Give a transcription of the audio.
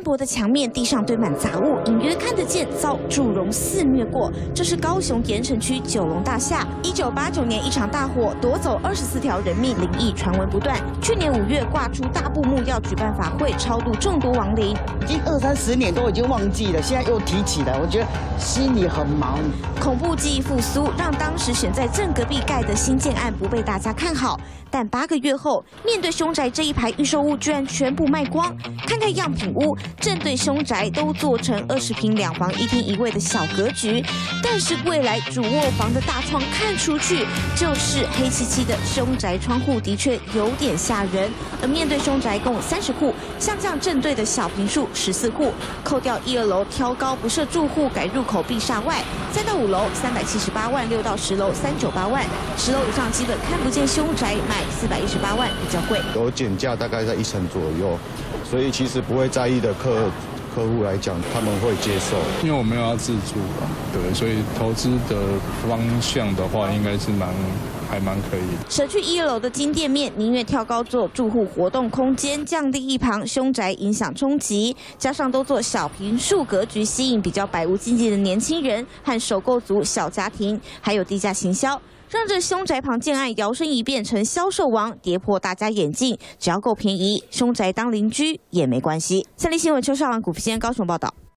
斑驳的墙面，地上堆满杂物，隐约看得见遭祝融肆虐过。这是高雄盐城区九龙大厦，一九八九年一场大火夺走二十四条人命，灵异传闻不断。去年五月挂出大布幕要举办法会，超度众多亡灵，已经二三十年都已经忘记了，现在又提起来，我觉得心里很忙。恐怖记忆复苏，让当时选在正隔壁盖的新建案不被大家看好。但八个月后，面对凶宅这一排预售屋居然全部卖光。看看样品屋，正对凶宅都做成二十平两房一厅一卫的小格局，但是未来主卧房的大窗看出去就是黑漆漆的凶宅窗户，的确有点吓人。而面对凶宅共三十户，像这样正对的小平数十四户，扣掉一二楼挑高不设住户改入口避煞外，三到五楼三百七十八万，六到十楼三九八万，十楼以上基本看不见凶宅卖。四百一十八万比较贵，有减价大概在一成左右，所以其实不会在意的客客户来讲，他们会接受。因为我没有要自住啊，对，所以投资的方向的话，应该是蛮还蛮可以。舍去一楼的金店面，宁愿跳高做住户活动空间，降低一旁凶宅影响冲击，加上都做小平数格局，吸引比较百无禁忌的年轻人和首购族小家庭，还有低价行销。让这凶宅旁建案摇身一变成销售王，跌破大家眼镜。只要够便宜，凶宅当邻居也没关系。三立新闻邱少文、古福先高雄报道。